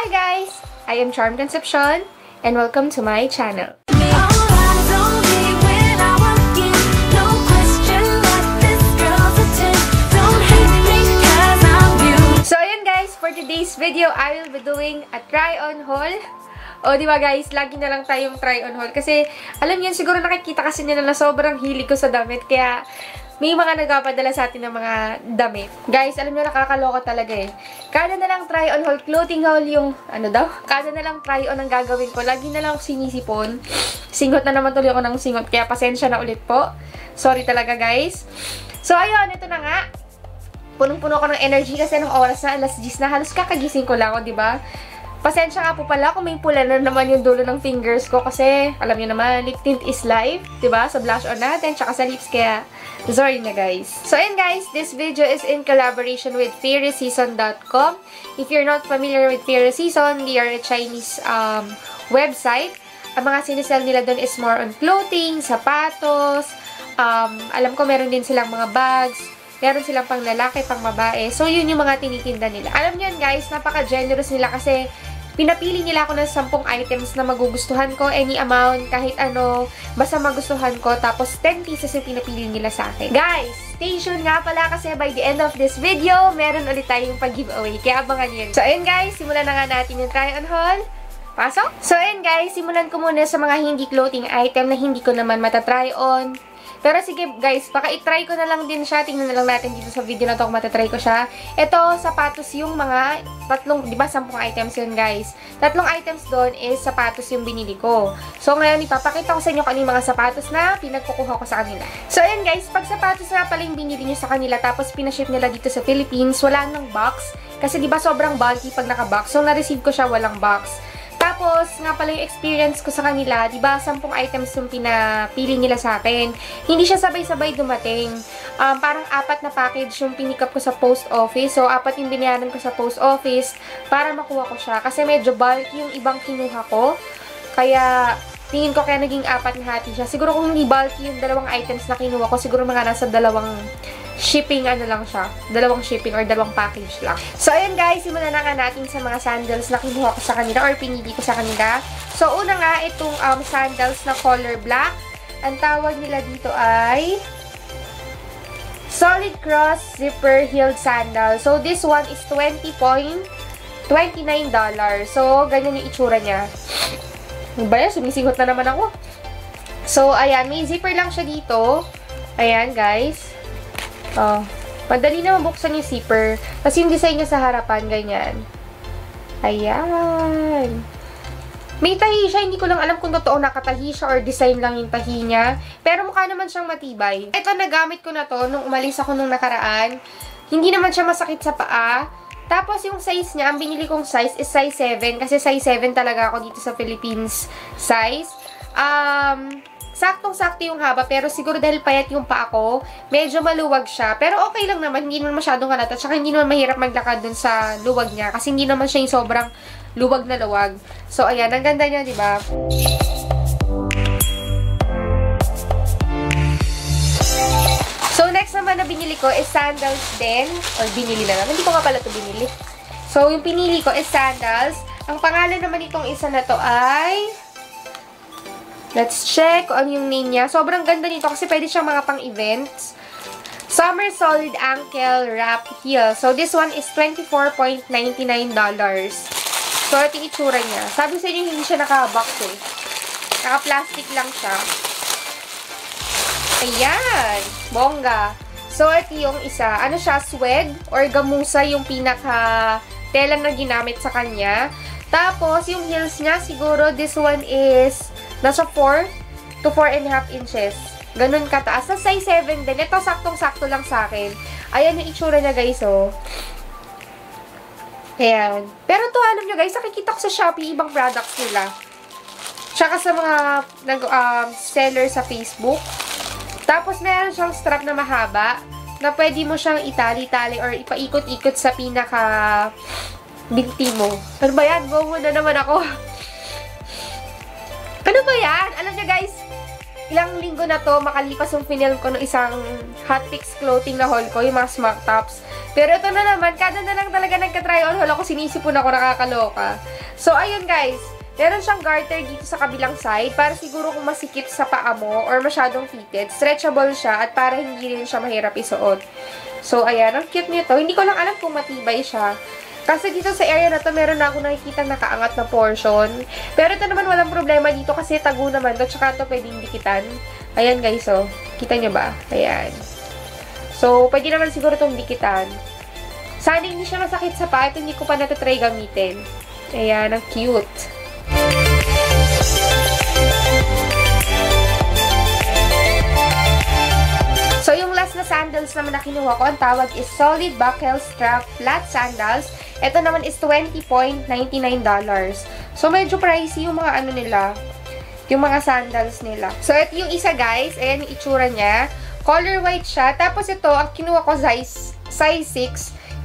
Hi guys! I am Charm Concepcion and welcome to my channel. So ayun guys, for today's video, I will be doing a try-on haul. O, di ba guys, lagi na lang tayong try-on haul. Kasi, alam niyo, siguro nakikita kasi nila na sobrang hilig ko sa damit. Kaya, may mga nagpapadala sa atin ng mga damit. Guys, alam niyo, nakakaloka talaga eh. Kada na lang try-on haul, clothing haul yung, ano daw? Kada na lang try-on ang gagawin ko. Lagi na lang ako sinisipon. Singot na naman tuloy ako ng singot. Kaya, pasensya na ulit po. Sorry talaga guys. So, ayun, ito na nga punong-puno ko ng energy kasi nung oras na alas 10 na halos kakagising ko lang ako, di ba? Pasensya nga po pala kung may pula na naman yung dulo ng fingers ko kasi alam niyo naman, lip tint is life, ba? Sa blush on natin tsaka sa lips kaya sorry na guys. So ayun guys, this video is in collaboration with fairyseason.com. If you're not familiar with Fairy they are a Chinese um, website. Ang mga sinisell nila doon is more on clothing, sapatos, um, alam ko meron din silang mga bags, Meron silang pang lalaki, pang babae. So, yun yung mga tinitinda nila. Alam niyo guys, napaka-generous nila kasi pinapili nila ako ng 10 items na magugustuhan ko, any amount, kahit ano, basta magustuhan ko, tapos 10 pieces yung pinapili nila sa akin. Guys, stay tuned nga pala kasi by the end of this video, meron ulit tayong pag-giveaway, kaya abangan nyo. So, ayun guys, simulan na nga natin yung try-on haul. Pasok! So, ayun guys, simulan ko muna sa mga hindi clothing item na hindi ko naman matatry on. Pero sige guys, baka itry ko na lang din siya. Tingnan na lang natin dito sa video na to kung matatry ko siya. Ito, sapatos yung mga tatlong, di ba, sampung items yun guys. Tatlong items doon is sapatos yung binili ko. So ngayon, ipapakita ko sa inyo yung mga sapatos na pinagkukuha ko sa kanila. So ayan guys, pag sapatos na pala yung binili nyo sa kanila tapos pinaship nila dito sa Philippines, wala nang box. Kasi di ba sobrang bulky pag naka-box. So na-receive ko siya walang box. Tapos, nga pala yung experience ko sa kanila, di ba, sampung items yung pinapili nila sa akin. Hindi siya sabay-sabay dumating. Um, parang apat na package yung pinikap ko sa post office. So, apat yung binayaran ko sa post office para makuha ko siya. Kasi medyo bulky yung ibang kinuha ko. Kaya, tingin ko kaya naging apat na hati siya. Siguro kung hindi bulky yung dalawang items na kinuha ko, siguro mga nasa dalawang shipping ano lang siya. Dalawang shipping or dalawang package lang. So, ayun guys, simulan na nga natin sa mga sandals na kinuha ko sa kanila or pinili ko sa kanila. So, una nga, itong um, sandals na color black. Ang tawag nila dito ay Solid Cross Zipper Heeled Sandal. So, this one is $20.29. So, ganyan yung itsura niya. Ano ba yan? Sumisingot na naman ako. So, ayan. May zipper lang siya dito. Ayan, guys. Oh. Madali na mabuksan yung zipper. Kasi yung design niya sa harapan, ganyan. Ayan. May tahi siya. Hindi ko lang alam kung totoo nakatahi siya or design lang yung tahi niya. Pero mukha naman siyang matibay. Ito, nagamit ko na to nung umalis ako nung nakaraan. Hindi naman siya masakit sa paa. Tapos, yung size niya, ang binili kong size is size 7. Kasi size 7 talaga ako dito sa Philippines size. Um, saktong-sakto yung haba, pero siguro dahil payat yung paa ko, medyo maluwag siya. Pero okay lang naman, hindi naman masyadong halata. Tsaka hindi naman mahirap maglakad dun sa luwag niya. Kasi hindi naman siya yung sobrang luwag na luwag. So, ayan, ang ganda niya, di ba? So, next naman na binili ko is sandals din. Or binili na lang. Hindi ko nga pala ito binili. So, yung pinili ko is sandals. Ang pangalan naman itong isa na to ay... Let's check kung ano yung name niya. Sobrang ganda nito kasi pwede siyang mga pang-events. Summer Solid Ankle Wrap Heel. So, this one is $24.99. So, ito yung itsura niya. Sabi sa inyo, hindi siya naka-box eh. Naka-plastic lang siya. Ayan! Bongga. So, ito yung isa. Ano siya? Swed or gamusa yung pinaka tela na ginamit sa kanya. Tapos, yung heels niya, siguro this one is nasa 4 to 4 and a half inches. Ganun kataas. Sa size 7 din. Ito, saktong-sakto lang sa akin. Ayan yung itsura niya, guys, oh. Ayan. Pero to alam nyo, guys, nakikita ko sa Shopee, ibang products nila. Tsaka sa mga nag, um, seller sa Facebook. Tapos, meron siyang strap na mahaba na pwede mo siyang itali-tali or ipaikot-ikot sa pinaka binti mo. Ano ba yan? Bobo na naman ako. Ano ba yan? Alam niyo guys, ilang linggo na to, makalipas yung pinil ko ng isang hotfix clothing na haul ko, yung mga smock tops. Pero ito na naman, kada na lang talaga nagka-try on haul ako, sinisipon ako, nakakaloka. So, ayun guys, meron siyang garter dito sa kabilang side para siguro kung masikip sa paa mo or masyadong fitted, stretchable siya at para hindi rin siya mahirap isuot. So, ayan, ang cute nito. Hindi ko lang alam kung matibay siya. Kasi dito sa area na to, meron na ako nakikita nakaangat na portion. Pero ito naman walang problema dito kasi tago naman to. Tsaka ito pwedeng dikitan. Ayan guys, oh. Kita nyo ba? Ayan. So, pwede naman siguro itong dikitan. Sana hindi siya masakit sa paa. Ito hindi ko pa natatry gamitin. Ayan, ang cute. So, yung last na sandals naman na kinuha ko, ang tawag is Solid Buckle Strap Flat Sandals. Ito naman is $20.99. So, medyo pricey yung mga ano nila, yung mga sandals nila. So, ito yung isa guys, ayan yung itsura niya. Color white siya. Tapos ito, ang kinuha ko size, size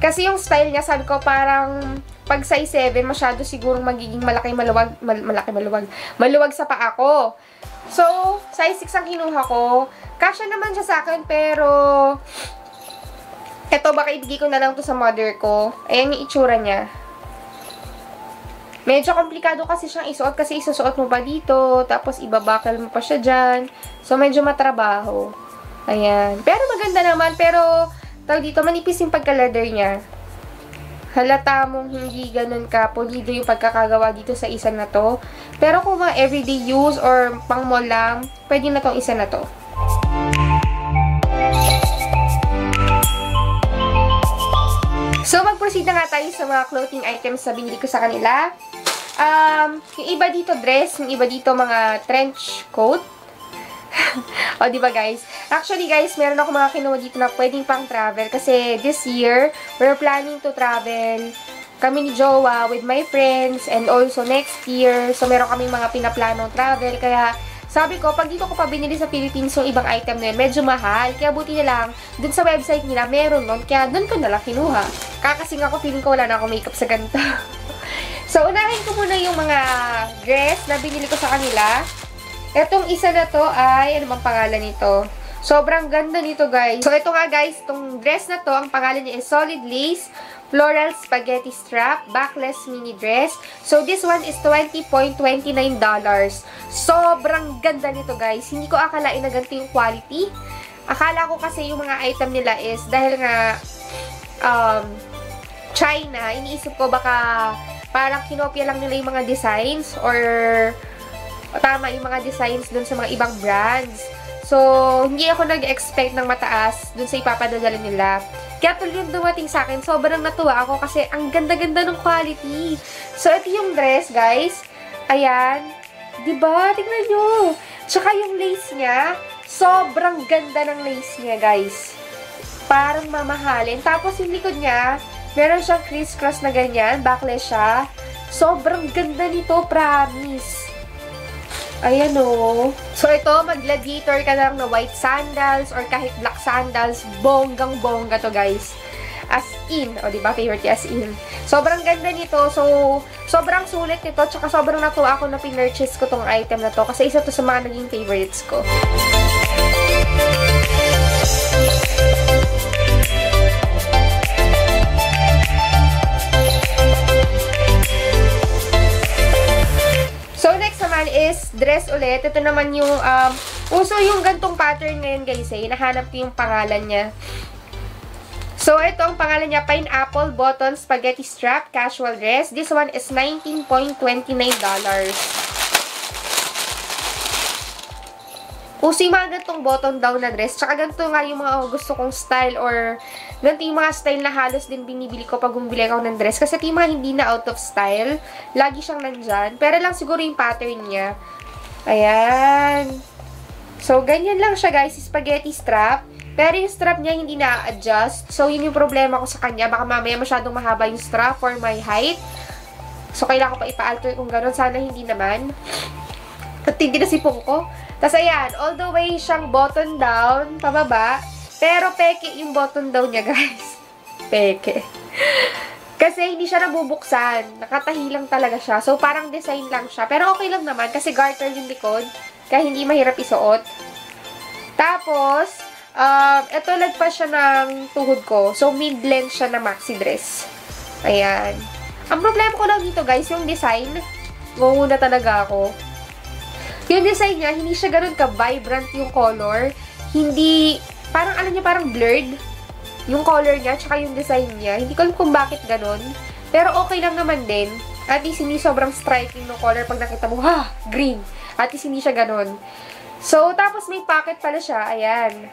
6. Kasi yung style niya, sabi ko parang pag size 7, masyado sigurong magiging malaki maluwag, mal, malaki maluwag, maluwag sa paa ko. So, size 6 ang kinuha ko. Kasya naman siya sa akin, pero eto, baka ibigay ko na lang to sa mother ko. Ayan yung itsura niya. Medyo komplikado kasi siyang isuot kasi isusuot mo pa dito, tapos ibabakal mo pa siya dyan. So, medyo matrabaho. Ayan. Pero maganda naman, pero tawag dito, manipis yung pagka-leather niya halata mong hindi ganun ka pulido yung pagkakagawa dito sa isa na to. Pero kung mga everyday use or pang mall lang, pwede na tong isa na to. So, mag-proceed na nga tayo sa mga clothing items na binili ko sa kanila. Um, yung iba dito dress, yung iba dito mga trench coat. o, di ba guys? Actually, guys, meron ako mga kinuha dito na pwedeng pang travel. Kasi this year, we're planning to travel kami ni Jowa with my friends and also next year. So, meron kaming mga pinaplanong travel. Kaya, sabi ko, pag dito ko pa binili sa Philippines yung ibang item na yun, medyo mahal. Kaya buti na lang, dun sa website nila, meron nun. Kaya dun ko na lang kinuha. Kakasing ako, feeling ko wala na ako makeup sa ganito. so, unahin ko muna yung mga dress na binili ko sa kanila. Etong isa na to ay, ano bang pangalan nito? Sobrang ganda nito, guys. So, ito nga, guys, itong dress na to, ang pangalan niya is Solid Lace Floral Spaghetti Strap Backless Mini Dress. So, this one is $20.29. Sobrang ganda nito, guys. Hindi ko akalain na ganito yung quality. Akala ko kasi yung mga item nila is, dahil nga, um, China, iniisip ko baka parang kinopya lang nila yung mga designs or tama yung mga designs dun sa mga ibang brands. So, hindi ako nag-expect ng mataas dun sa ipapadadala nila. Kaya tuloy yung dumating sa akin, sobrang natuwa ako kasi ang ganda-ganda ng quality. So, ito yung dress, guys. Ayan. Diba? Tingnan nyo. Tsaka yung lace niya, sobrang ganda ng lace niya, guys. Parang mamahalin. Tapos, yung likod niya, meron siyang criss-cross na ganyan. Backless siya. Sobrang ganda nito, promise. Ayan o. So, ito, mag-gladiator ka lang na white sandals or kahit black sandals. Bonggang-bongga to, guys. As in. O, diba? Favorite as in. Sobrang ganda nito. So, sobrang sulit nito. Tsaka sobrang natuwa ako na pinurchase ko tong item na to. Kasi isa to sa mga naging favorites ko. Naman is dress ulit. Ito naman yung, um, uso yung gantong pattern ngayon guys eh. Nahanap ko yung pangalan niya. So, ito ang pangalan niya, Pineapple Button Spaghetti Strap Casual Dress. This one is $19.29. Uso yung mga gantong button down na dress. Tsaka ganito nga yung mga gusto kong style or ganito yung mga style na halos din binibili ko pag bumili ako ng dress. Kasi ito yung mga hindi na out of style. Lagi siyang nandyan. Pero lang siguro yung pattern niya. Ayan. So, ganyan lang siya guys. Spaghetti strap. Pero yung strap niya hindi na-adjust. So, yun yung problema ko sa kanya. Baka mamaya masyadong mahaba yung strap for my height. So, kailangan ko pa ipa-alter kung gano'n. Sana hindi naman. At hindi na sipong ko. Tapos, ayan. All the way siyang button down, pababa. Pero peke yung button down niya, guys. Peke. Kasi hindi siya nabubuksan. Nakatahi lang talaga siya. So, parang design lang siya. Pero okay lang naman kasi garter yung likod. Kaya hindi mahirap isuot. Tapos, um, ito lagpas siya ng tuhod ko. So, mid-length siya na maxi dress. Ayan. Ang problema ko lang dito, guys, yung design. Ngunguna talaga ako. Yung design niya, hindi siya ganun ka-vibrant yung color. Hindi, parang ano niya, parang blurred. Yung color niya, tsaka yung design niya. Hindi ko alam kung bakit ganun. Pero okay lang naman din. At least hindi sobrang striking ng color pag nakita mo, ha, green. At least hindi siya ganun. So, tapos may pocket pala siya. Ayan.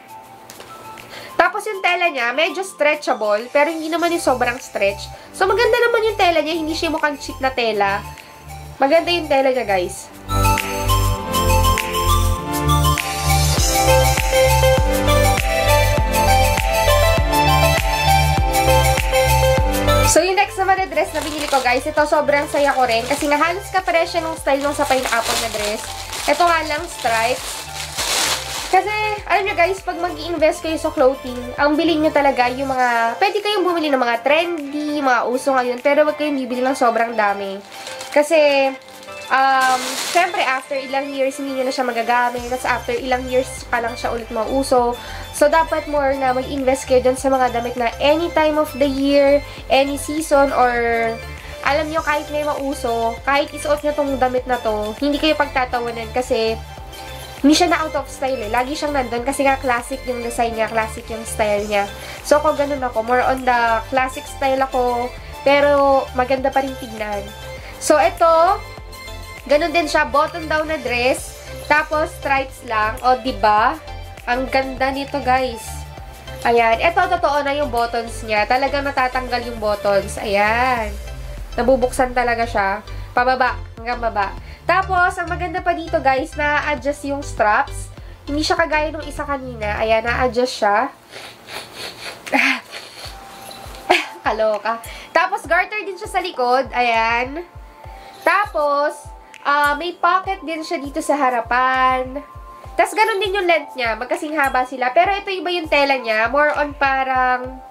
Tapos yung tela niya, medyo stretchable, pero hindi naman yung sobrang stretch. So, maganda naman yung tela niya. Hindi siya mukhang cheap na tela. Maganda yung tela niya, guys. Next naman na dress na binili ko, guys, ito sobrang saya ko rin. Kasi nga, halos kapares siya nung style nung sa pineapple na dress. Ito nga lang, stripes. Kasi, alam nyo guys, pag mag invest kayo sa clothing, ang bilhin nyo talaga yung mga, pwede kayong bumili ng mga trendy, mga uso ngayon, pero wag kayong bibili ng sobrang dami. Kasi, um, syempre, after ilang years, hindi nyo na siya magagamit. Tapos, after ilang years pa lang siya ulit mauso. So, dapat more na mag-invest kayo dun sa mga damit na any time of the year, any season, or alam nyo, kahit may mauso, kahit isuot nyo tong damit na to, hindi kayo pagtatawanan kasi hindi siya na out of style eh. Lagi siyang nandun kasi nga classic yung design niya, classic yung style niya. So, ako ganun ako. More on the classic style ako, pero maganda pa rin tignan. So, ito, ganun din siya, button down na dress, tapos stripes lang. O, ba diba? Ang ganda nito, guys. Ayan. Ito, totoo na yung buttons niya. Talagang natatanggal yung buttons. Ayan. Nabubuksan talaga siya. Pababa, hanggang baba. Tapos, ang maganda pa dito guys, na-adjust yung straps. Hindi siya kagaya nung isa kanina. Ayan, na-adjust siya. Kaloka. Tapos, garter din siya sa likod. Ayan. Tapos, uh, may pocket din siya dito sa harapan. Tapos, ganun din yung length niya. Magkasing haba sila. Pero ito iba yung tela niya. More on parang...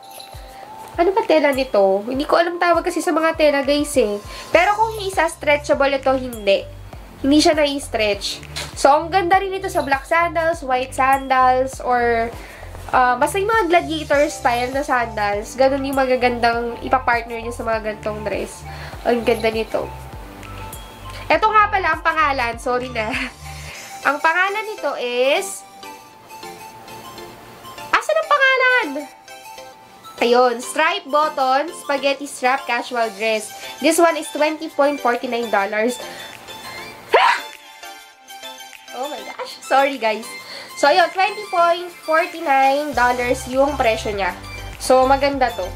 Ano ba tela nito? Hindi ko alam tawag kasi sa mga tela, guys, eh. Pero kung isa stretchable ito, hindi. Hindi siya na-stretch. So, ang ganda rin ito sa black sandals, white sandals, or uh, basta yung mga gladiator style na sandals. Ganun yung magagandang ipapartner niya sa mga gantong dress. Ang ganda nito. Ito nga pala ang pangalan. Sorry na. ang pangalan nito is... Asan ang pangalan? Ayun, stripe button, spaghetti strap casual dress. This one is $20.49. Sorry, guys. So, ayun, $20.49 yung presyo niya. So, maganda to.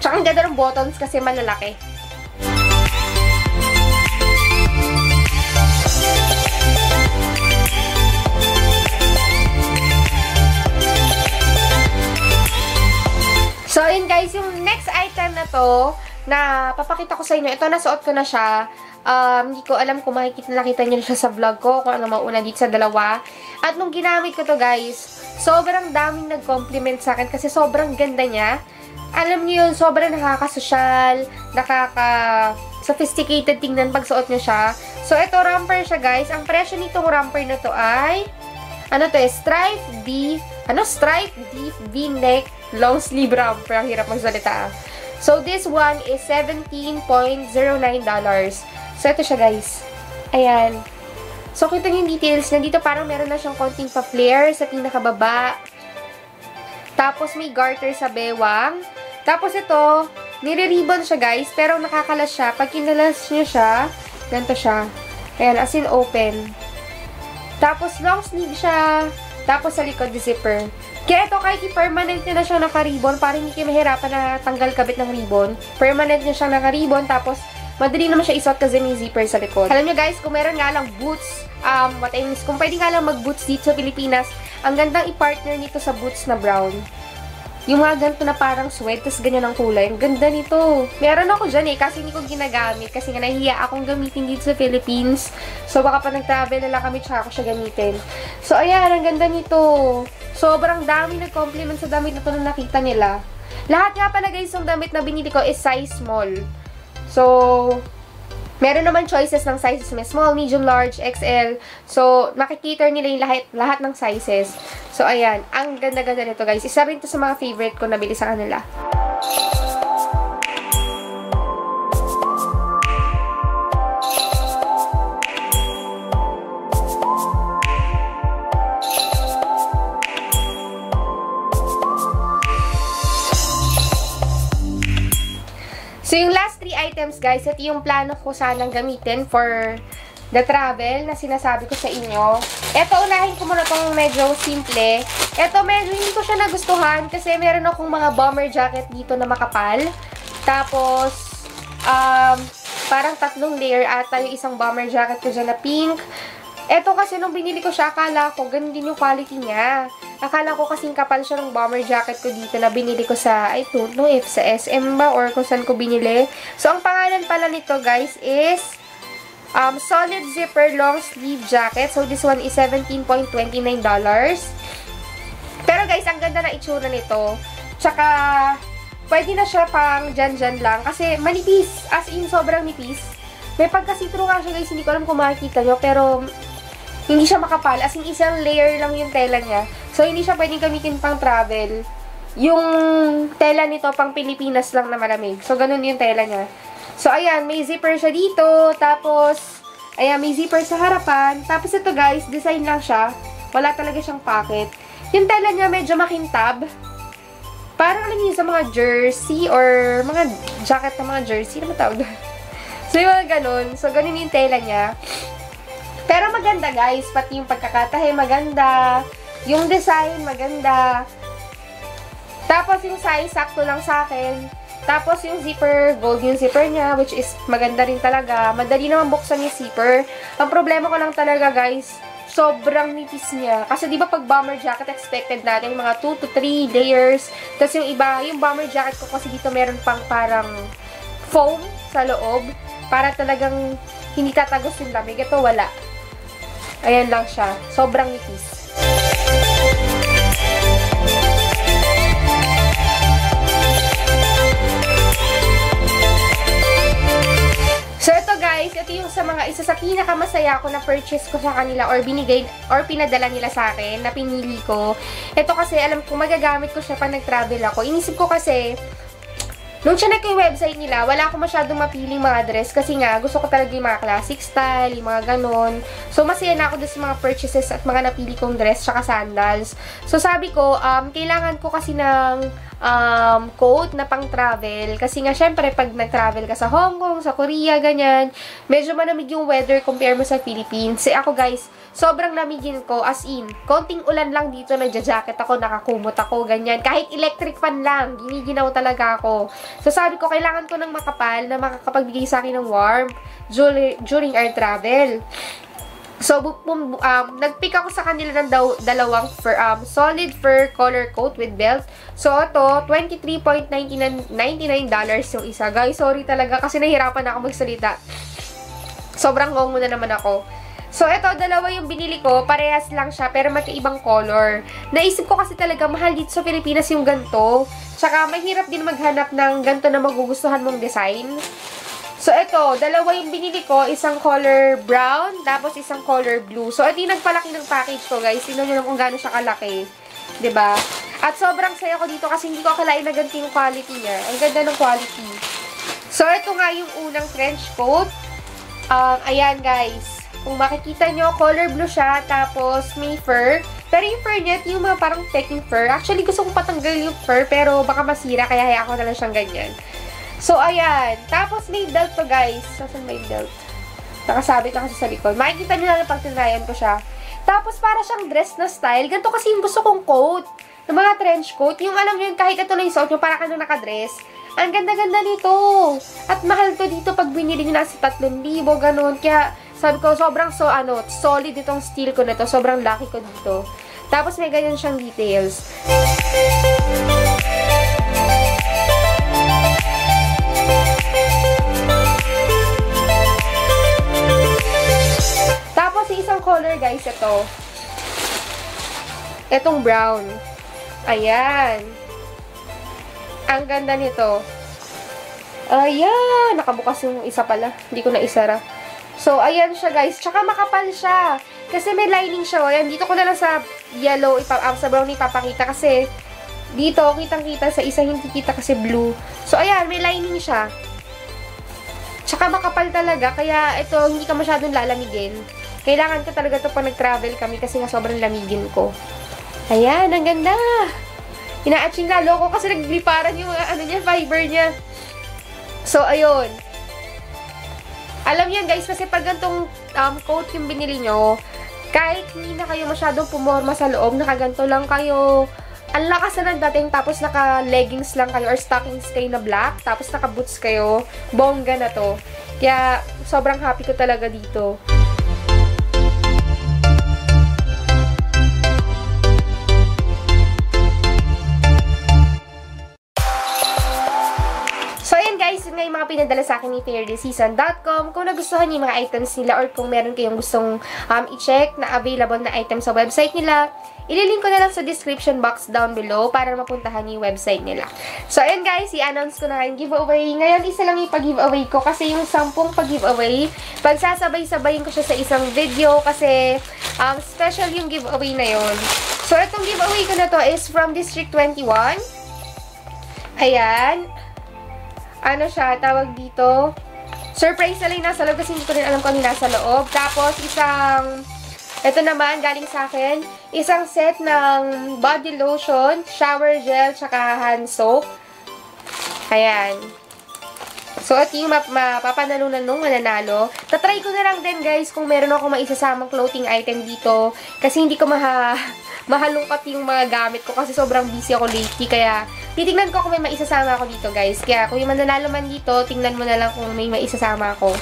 Tsaka ang ganda ng buttons kasi malalaki. Guys, yung next item na to, na papakita ko sa inyo, ito nasuot ko na siya. Um, hindi ko alam kung makikita nakita niyo siya sa vlog ko, kung ano mauna dito sa dalawa. At nung ginamit ko to guys, sobrang daming nag-compliment sa akin kasi sobrang ganda niya. Alam niyo yun, sobrang nakakasosyal, nakaka-sophisticated tingnan pag suot niyo siya. So, ito romper siya guys. Ang presyo nitong romper na to ay, ano to eh, stripe D, ano, stripe D V-neck long sleeve romper. Ang hirap magsalita ah. So, this one is $17.09. So, ito siya, guys. Ayan. So, kita yung details. Nandito parang meron na siyang konting pa-flare sa pinakababa. Tapos, may garter sa bewang. Tapos, ito, nire-ribbon siya, guys. Pero, nakakalas siya. Pag kinalas niyo siya, ganito siya. Ayan, as in open. Tapos, long sleeve siya. Tapos, sa likod, zipper. Kaya ito, kahit permanent niya na siya naka-ribbon, para hindi kayo mahirapan na tanggal kabit ng ribbon. Permanent niya siya naka-ribbon, tapos Madali naman siya isuot kasi may zipper sa likod. Alam nyo guys, kung meron nga lang boots, um, what I mean kung pwede nga lang mag-boots dito sa Pilipinas, ang gandang i-partner nito sa boots na brown. Yung mga ganito na parang sweat, tapos ganyan ang kulay. Ang ganda nito. Meron ako dyan eh, kasi hindi ko ginagamit. Kasi nga nahiya akong gamitin dito sa Philippines. So, baka pa nag-travel na lang kami, tsaka ako siya gamitin. So, ayan, ang ganda nito. Sobrang dami nag-compliment sa damit na to na nakita nila. Lahat nga pala guys, yung damit na binili ko is size small. So, Meron naman choices ng sizes. May small, medium, large, XL. So, makikita nila yung lahat, lahat ng sizes. So, ayan. Ang ganda-ganda nito, guys. Isa rin to sa mga favorite ko na bili sa kanila. So, yung last three items, guys, ito yung plano ko sanang gamitin for the travel na sinasabi ko sa inyo. Ito, unahin ko muna itong medyo simple. Ito, medyo hindi ko siya nagustuhan kasi meron akong mga bomber jacket dito na makapal. Tapos, um, parang tatlong layer ata yung isang bomber jacket ko dyan na pink. Ito kasi nung binili ko siya, akala ko ganun din yung quality niya. Akala ko kasing kapal siya ng bomber jacket ko dito na binili ko sa, I don't know if sa SM ba or kung saan ko binili. So, ang pangalan pala nito guys is um, Solid Zipper Long Sleeve Jacket. So, this one is $17.29. Pero guys, ang ganda na itsura nito. Tsaka, pwede na siya pang dyan-dyan lang. Kasi manipis. As in, sobrang nipis. May pagka-sitro nga siya guys. Hindi ko alam kung makikita nyo. Pero, hindi siya makapal. As in, isang layer lang yung tela niya. So, hindi siya pwedeng gamitin pang travel. Yung tela nito, pang Pilipinas lang na malamig. So, ganun yung tela niya. So, ayan, may zipper siya dito. Tapos, ayan, may zipper sa harapan. Tapos, ito guys, design lang siya. Wala talaga siyang pocket. Yung tela niya, medyo makintab. Parang alam niyo sa mga jersey or mga jacket na mga jersey. Ano tawag So, yung mga ganun. So, ganun yung tela niya. Pero maganda guys, pati yung pagkakatahe maganda, yung design maganda. Tapos yung size, sakto lang sa akin. Tapos yung zipper, gold yung zipper niya, which is maganda rin talaga. Madali naman buksan yung zipper. Ang problema ko lang talaga guys, sobrang nipis niya. Kasi di ba pag bomber jacket, expected natin mga 2 to 3 layers. Tapos yung iba, yung bomber jacket ko kasi dito meron pang parang foam sa loob. Para talagang hindi tatagos yung lamig. Ito wala. Ayan lang siya. Sobrang nipis. Ito yung sa mga, isa sa pinakamasaya ko na purchase ko sa kanila or binigay, or pinadala nila sa akin, na pinili ko. Ito kasi, alam ko, magagamit ko siya pag nag-travel ako. Inisip ko kasi, Nung chinek yung website nila, wala akong masyadong mapiling mga dress kasi nga, gusto ko talaga yung mga classic style, yung mga ganon. So, masaya na ako sa mga purchases at mga napili kong dress tsaka sandals. So, sabi ko, um, kailangan ko kasi ng um, coat na pang travel. Kasi nga, syempre, pag nag-travel ka sa Hong Kong, sa Korea, ganyan, medyo manamig yung weather compare mo sa Philippines. Eh, ako guys, sobrang lamigin ko, as in, konting ulan lang dito, nagja-jacket ako, nakakumot ako, ganyan. Kahit electric fan lang, giniginaw talaga ako. So, sabi ko, kailangan ko ng makapal na makakapagbigay sa akin ng warm during, our travel. So, um, nag-pick ako sa kanila ng dalawang fur, um, solid fur color coat with belt. So, ito, $23.99 yung isa. Guys, sorry talaga kasi nahirapan ako magsalita. Sobrang ngongo na naman ako. So, ito, dalawa yung binili ko. Parehas lang siya, pero magkaibang color. Naisip ko kasi talaga, mahal dito sa Pilipinas yung ganito. Tsaka, mahirap din maghanap ng ganito na magugustuhan mong design. So, ito, dalawa yung binili ko. Isang color brown, tapos isang color blue. So, ito yung nagpalaki ng package ko, guys. Tingnan nyo lang kung gaano siya kalaki. ba diba? At sobrang saya ko dito kasi hindi ko akalain na ganito yung quality niya. Ang ganda ng quality. So, ito nga yung unang trench coat. Um, ayan, guys. Kung makikita nyo, color blue siya, tapos may fur. Pero yung fur niya, yung mga parang peking fur. Actually, gusto kong patanggal yung fur, pero baka masira, kaya hayaan ko na lang siyang ganyan. So, ayan. Tapos, may belt to, guys. Saan may belt? Nakasabit na kasi sa likod. Makikita nyo na pag tinayan ko siya. Tapos, para siyang dress na style. Ganito kasi yung gusto kong coat. Ng mga trench coat. Yung alam nyo, kahit ito na yung suot nyo, para ka na nakadress. Ang ganda-ganda nito. At mahal to dito pag binili nyo na sa 3,000, ganun. Kaya, sabi ko, sobrang so, ano, solid itong steel ko na to. Sobrang lucky ko dito. Tapos, may ganyan siyang details. Tapos, isang color, guys, ito. Itong brown. Ayan. Ang ganda nito. Ayan, nakabukas yung isa pala. Hindi ko na isara. So, ayan siya guys. Tsaka makapal siya. Kasi may lining siya. Ayan, dito ko na lang sa yellow, ipa, um, sa brown ipapakita. Kasi, dito, kitang-kita sa isa, hindi kita kasi blue. So, ayan, may lining siya. Tsaka makapal talaga. Kaya, ito, hindi ka masyadong lalamigin. Kailangan ko talaga to pag nag-travel kami kasi nga sobrang lamigin ko. Ayan, ang ganda. Ina-atching na. Loko kasi nagliparan yung ano niya, fiber niya. So, ayun. Alam yan guys, kasi pag gantong um, coat yung binili nyo, kahit hindi na kayo masyadong pumorma sa loob, nakaganto lang kayo, ang lakas na dating tapos naka-leggings lang kayo or stockings kayo na black, tapos naka-boots kayo, bongga na to. Kaya, sobrang happy ko talaga dito. Pinadala sa akin ni fairdealseason.com. Kung nagustuhan niyo yung mga items nila or kung meron kayong gustong um, i-check na available na items sa website nila, ililink ko na lang sa description box down below para mapuntahan niyo yung website nila. So, ayun guys, i-announce ko na yung giveaway. Ngayon, isa lang yung pag-giveaway ko kasi yung sampung pag-giveaway, pagsasabay-sabayin ko siya sa isang video kasi um, special yung giveaway na yon. So, itong giveaway ko na to is from District 21. Ayan ano siya, tawag dito, surprise na lang nasa loob kasi hindi ko rin alam kung ano nasa loob. Tapos, isang, ito naman, galing sa akin, isang set ng body lotion, shower gel, tsaka hand soap. Ayan. So, ito yung map mapapanalunan nung mananalo. Tatry ko na lang din, guys, kung meron ako maisasamang clothing item dito. Kasi hindi ko maha mahalungkat yung mga gamit ko kasi sobrang busy ako lately. Kaya, titignan ko kung may maisasama ako dito, guys. Kaya, kung yung mananalo man dito, tingnan mo na lang kung may maisasama ako.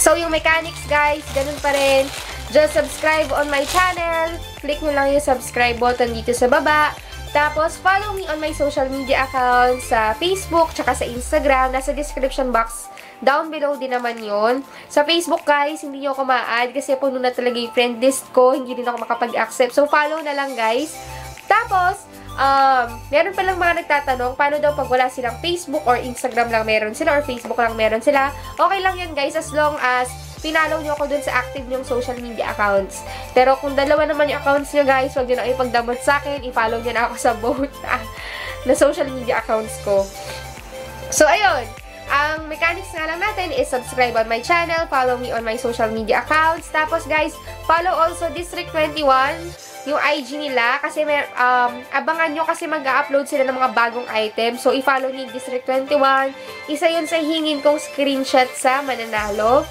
So, yung mechanics, guys, ganun pa rin. Just subscribe on my channel. Click nyo lang yung subscribe button dito sa baba. Tapos, follow me on my social media accounts sa Facebook, tsaka sa Instagram. Nasa description box Down below din naman yon Sa Facebook, guys, hindi nyo ako ma-add kasi puno na talaga yung friend list ko. Hindi din ako makapag-accept. So, follow na lang, guys. Tapos, um, meron pa lang mga nagtatanong, paano daw pag wala silang Facebook or Instagram lang meron sila or Facebook lang meron sila. Okay lang yan, guys, as long as pinalaw nyo ako dun sa active nyong social media accounts. Pero kung dalawa naman yung accounts nyo, guys, huwag nyo na ipagdamot sa akin. I-follow nyo na ako sa both ah, na social media accounts ko. So, ayun. Ang mechanics nga lang natin is subscribe on my channel, follow me on my social media accounts. Tapos guys, follow also District 21, yung IG nila. Kasi may, um, abangan nyo kasi mag-upload sila ng mga bagong items. So, i-follow ni District 21. Isa yun sa hingin kong screenshot sa mananalo.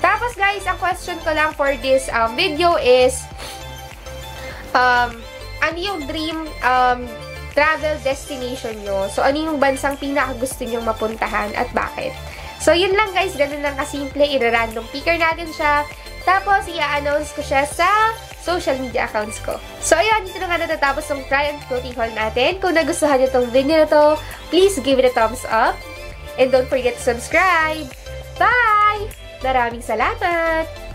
Tapos guys, ang question ko lang for this um, video is, um, ano yung dream um, travel destination nyo. So, ano yung bansang pinaka gusto nyong mapuntahan at bakit? So, yun lang guys. Ganun lang kasimple. I-random picker natin siya. Tapos, i-announce ko siya sa social media accounts ko. So, ayun, dito na nga natatapos ng try and clothing haul natin. Kung nagustuhan nyo itong video na to, please give it a thumbs up. And don't forget to subscribe. Bye! Maraming salamat!